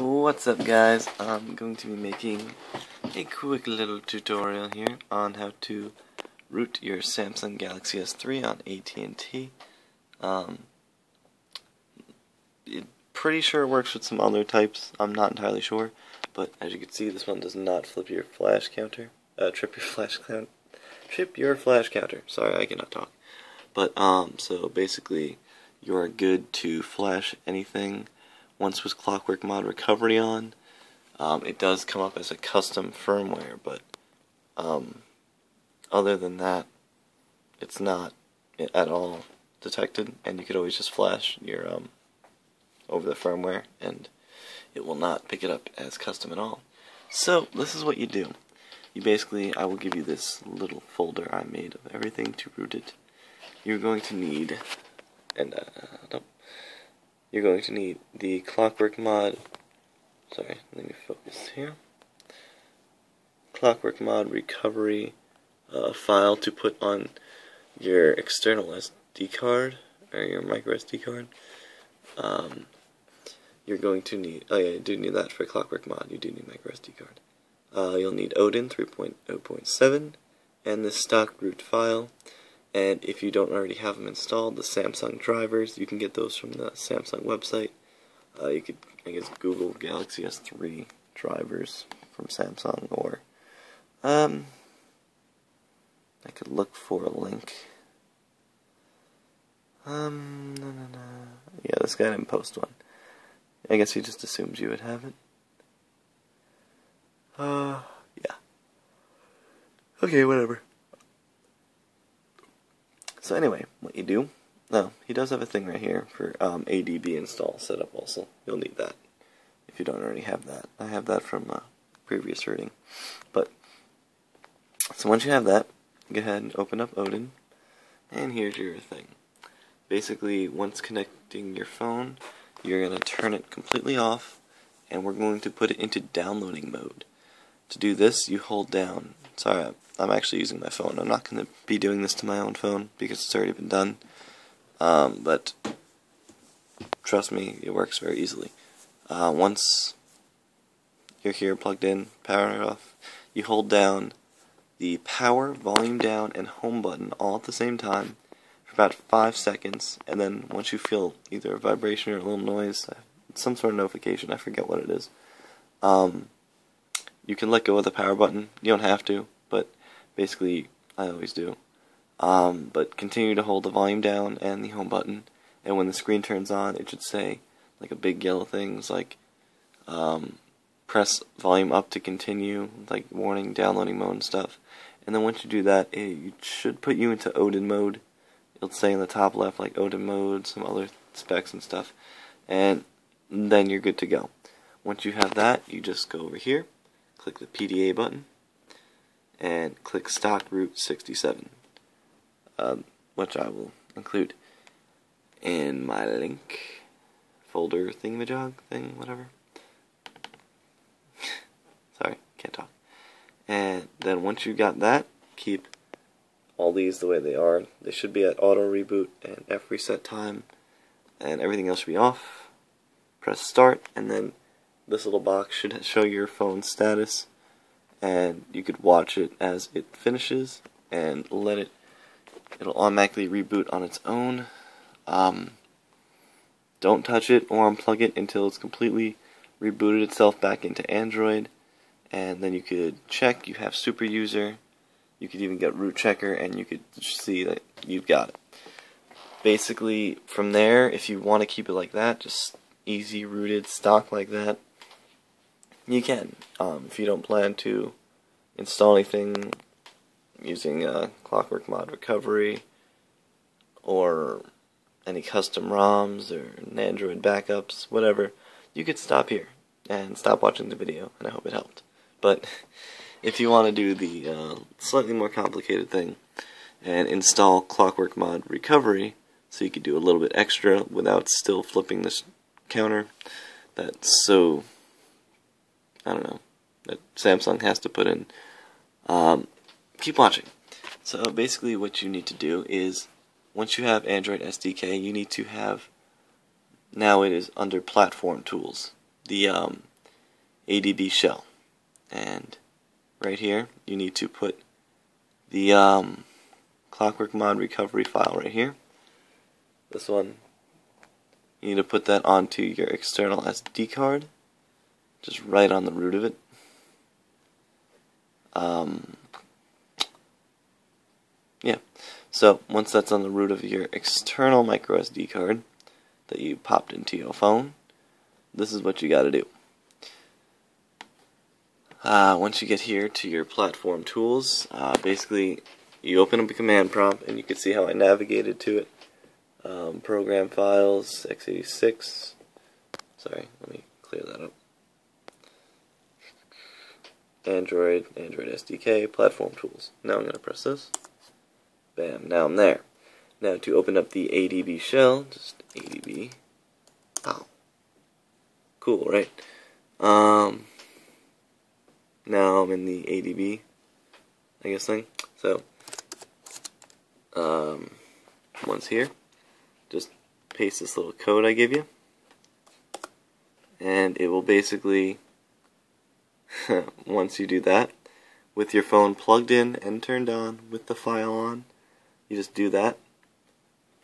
What's up guys, I'm going to be making a quick little tutorial here on how to root your Samsung Galaxy S3 on AT&T. Um, pretty sure it works with some other types, I'm not entirely sure, but as you can see this one does not flip your flash counter, uh, trip your flash counter, trip your flash counter, sorry I cannot talk. But um, so basically you are good to flash anything once with Clockwork Mod Recovery on. Um, it does come up as a custom firmware, but um, other than that, it's not at all detected, and you could always just flash your um, over the firmware, and it will not pick it up as custom at all. So this is what you do. You basically, I will give you this little folder I made of everything to root it. You're going to need, and uh, you're going to need the Clockwork Mod, sorry, let me focus here, Clockwork Mod recovery uh, file to put on your external SD card, or your micro SD card. Um, you're going to need, oh yeah, you do need that for Clockwork Mod, you do need micro SD card. Uh, you'll need Odin 3.0.7 and the stock root file and if you don't already have them installed, the Samsung drivers, you can get those from the Samsung website. Uh, you could, I guess, Google Galaxy S3 drivers from Samsung, or um, I could look for a link. Um, no, no, no. Yeah, this guy didn't post one. I guess he just assumes you would have it. Uh, yeah. Okay, whatever. So anyway, what you do, no, he does have a thing right here for um, ADB install setup also. You'll need that if you don't already have that. I have that from uh, previous reading. But, so once you have that, go ahead and open up Odin, and here's your thing. Basically, once connecting your phone, you're going to turn it completely off, and we're going to put it into downloading mode. To do this, you hold down. Sorry, I'm actually using my phone. I'm not going to be doing this to my own phone because it's already been done. Um, but trust me, it works very easily. Uh, once you're here plugged in, power off, you hold down the power, volume down, and home button all at the same time for about five seconds, and then once you feel either a vibration or a little noise, some sort of notification, I forget what it is, um, you can let go of the power button. You don't have to, but Basically, I always do. Um, but continue to hold the volume down and the home button, and when the screen turns on, it should say like a big yellow things like um, press volume up to continue, like warning, downloading mode and stuff. And then once you do that, it should put you into Odin mode. It'll say in the top left like Odin mode, some other specs and stuff, and then you're good to go. Once you have that, you just go over here, click the PDA button, and click stock root 67 um, which I will include in my link folder thingamajog thing whatever. Sorry can't talk. And then once you got that keep all these the way they are. They should be at auto reboot and F reset time and everything else should be off. Press start and then this little box should show your phone status and you could watch it as it finishes and let it it'll automatically reboot on its own. Um, don't touch it or unplug it until it's completely rebooted itself back into Android. And then you could check you have super user. You could even get root checker and you could see that you've got it. Basically from there if you want to keep it like that just easy rooted stock like that you can. Um, if you don't plan to install anything using uh, Clockwork Mod Recovery or any custom ROMs or Android backups, whatever, you could stop here and stop watching the video, and I hope it helped. But if you want to do the uh, slightly more complicated thing and install Clockwork Mod Recovery, so you could do a little bit extra without still flipping this counter, that's so I don't know, that Samsung has to put in. Um, keep watching. So basically what you need to do is, once you have Android SDK, you need to have, now it is under platform tools. The um, ADB shell. And right here, you need to put the um, Clockwork Mod recovery file right here. This one, you need to put that onto your external SD card, just right on the root of it. Um, yeah, so once that's on the root of your external micro SD card that you popped into your phone, this is what you got to do. Uh, once you get here to your platform tools, uh, basically you open up a command prompt and you can see how I navigated to it. Um, program files, x86. Sorry, let me clear that up. Android, Android SDK, platform tools. Now I'm going to press this. Bam, now I'm there. Now to open up the ADB shell, just ADB. Oh. Cool, right? Um, now I'm in the ADB, I guess thing. So, um, once here, just paste this little code I give you, and it will basically, once you do that, with your phone plugged in and turned on with the file on, you just do that.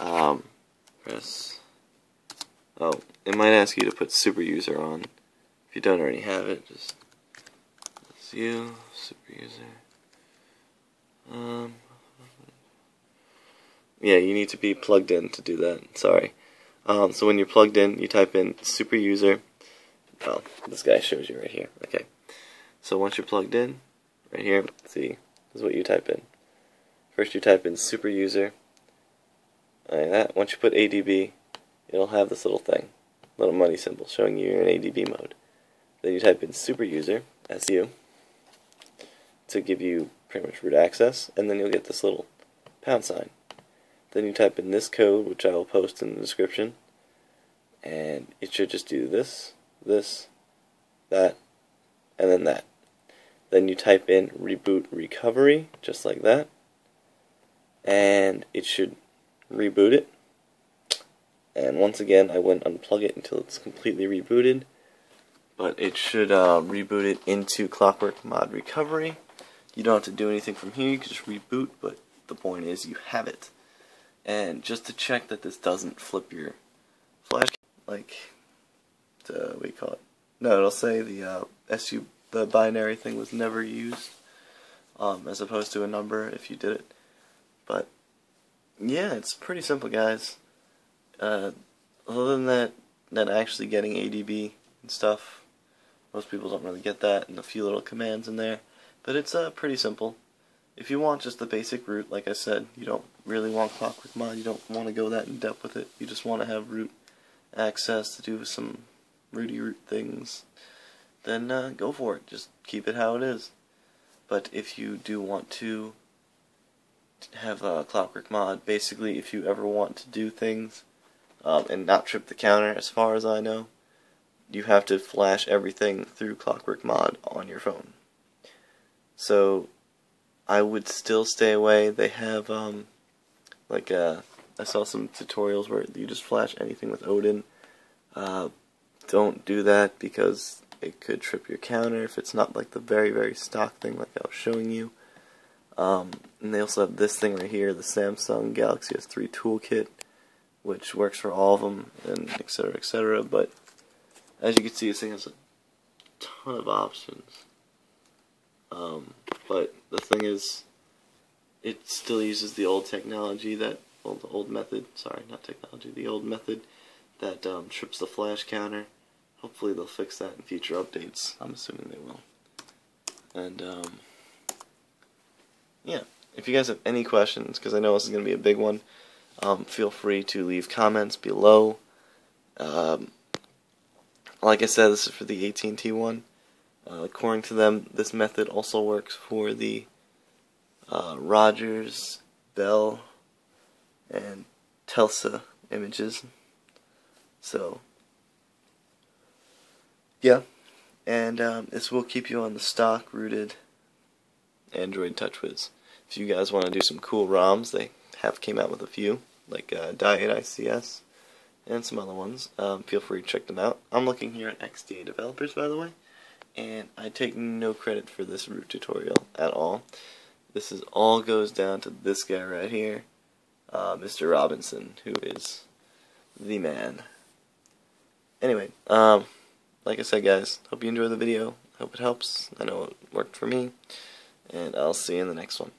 Um, press. Oh, it might ask you to put super user on. If you don't already have it, just you super user. Um, yeah, you need to be plugged in to do that. Sorry. Um, so when you're plugged in, you type in super user. Oh, this guy shows you right here. Okay. So once you're plugged in, right here, see, this is what you type in. First you type in super user. Like that. Once you put ADB, it'll have this little thing, little money symbol showing you you're in ADB mode. Then you type in super user, SU to give you pretty much root access, and then you'll get this little pound sign. Then you type in this code, which I will post in the description, and it should just do this, this, that, and then that. Then you type in reboot recovery, just like that, and it should reboot it. And once again, I wouldn't unplug it until it's completely rebooted, but it should uh, reboot it into Clockwork Mod Recovery. You don't have to do anything from here, you can just reboot, but the point is you have it. And just to check that this doesn't flip your flash, like, to, what do you call it? No, it'll say the uh, SU, the binary thing was never used, um, as opposed to a number if you did it. But, yeah, it's pretty simple, guys. Uh, other than that, than actually getting ADB and stuff, most people don't really get that, and a few little commands in there. But it's uh, pretty simple. If you want just the basic root, like I said, you don't really want Clockwork Mod, you don't want to go that in depth with it, you just want to have root access to do some rooty root things, then uh, go for it. Just keep it how it is. But if you do want to have a Clockwork Mod, basically if you ever want to do things um, and not trip the counter, as far as I know, you have to flash everything through Clockwork Mod on your phone. So I would still stay away. They have um like uh I saw some tutorials where you just flash anything with Odin. Uh, don't do that because it could trip your counter if it's not like the very very stock thing like I was showing you. Um, and they also have this thing right here, the Samsung Galaxy S3 Toolkit, which works for all of them, and etc. etc. But as you can see, this thing has a ton of options. Um, but the thing is, it still uses the old technology that, well, the old method, sorry, not technology, the old method that um, trips the flash counter. Hopefully they'll fix that in future updates. I'm assuming they will. And, um, yeah, if you guys have any questions, because I know this is going to be a big one, um, feel free to leave comments below. Um, like I said, this is for the AT&T one. Uh, according to them, this method also works for the uh, Rogers, Bell, and Telus images. So, yeah, and um, this will keep you on the stock rooted Android TouchWiz. If you guys want to do some cool ROMs, they have came out with a few, like uh, Diet ICS and some other ones. Um, feel free to check them out. I'm looking here at XDA developers, by the way and I take no credit for this root tutorial at all. This is all goes down to this guy right here, uh, Mr. Robinson, who is the man. Anyway, um, like I said, guys, hope you enjoy the video. Hope it helps. I know it worked for me, and I'll see you in the next one.